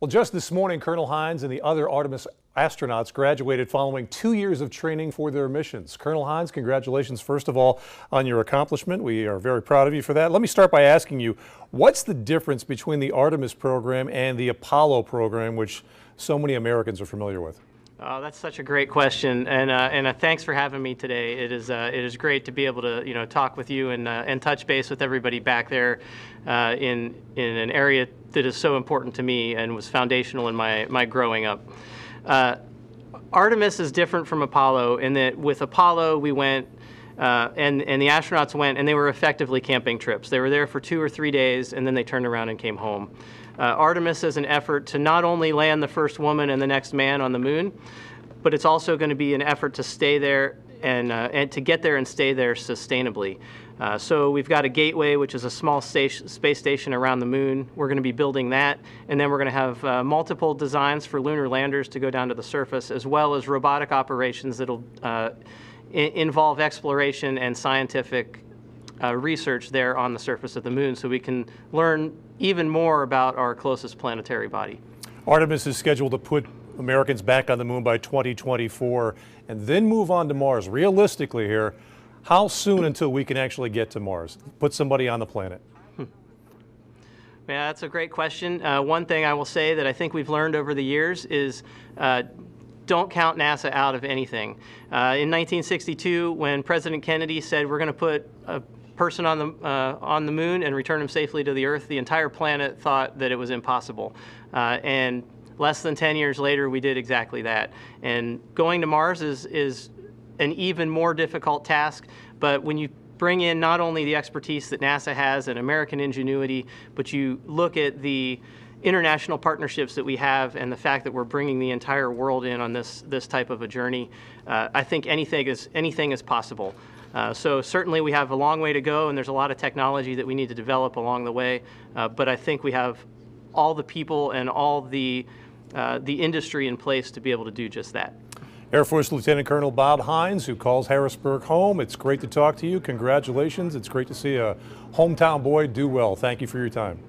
Well, just this morning, Colonel Hines and the other Artemis astronauts graduated following two years of training for their missions. Colonel Hines, congratulations, first of all, on your accomplishment. We are very proud of you for that. Let me start by asking you, what's the difference between the Artemis program and the Apollo program, which so many Americans are familiar with? Oh, that's such a great question, and uh, and uh, thanks for having me today. It is uh, it is great to be able to you know talk with you and uh, and touch base with everybody back there uh, in in an area that is so important to me and was foundational in my my growing up. Artemis is different from Apollo in that with Apollo we went. And, and the astronauts went and they were effectively camping trips. They were there for two or three days and then they turned around and came home. Uh, Artemis is an effort to not only land the first woman and the next man on the moon, but it's also going to be an effort to stay there and, uh, and to get there and stay there sustainably. Uh, so we've got a gateway, which is a small station, space station around the moon. We're going to be building that, and then we're going to have uh, multiple designs for lunar landers to go down to the surface, as well as robotic operations that'll uh, involve exploration and scientific uh, research there on the surface of the moon so we can learn even more about our closest planetary body. Artemis is scheduled to put Americans back on the moon by 2024 and then move on to Mars. Realistically here, how soon until we can actually get to Mars, put somebody on the planet? Hmm. Yeah, that's a great question. Uh, one thing I will say that I think we've learned over the years is uh, don't count NASA out of anything. Uh, in 1962, when President Kennedy said we're going to put a person on the, uh, on the moon and return him safely to the Earth, the entire planet thought that it was impossible. Uh, and less than 10 years later, we did exactly that. And going to Mars is, is an even more difficult task, but when you bring in not only the expertise that NASA has and American ingenuity, but you look at the international partnerships that we have and the fact that we're bringing the entire world in on this this type of a journey, uh, I think anything is anything is possible. Uh, so certainly we have a long way to go and there's a lot of technology that we need to develop along the way, uh, but I think we have all the people and all the, uh, the industry in place to be able to do just that. Air Force Lieutenant Colonel Bob Hines, who calls Harrisburg home. It's great to talk to you. Congratulations. It's great to see a hometown boy do well. Thank you for your time.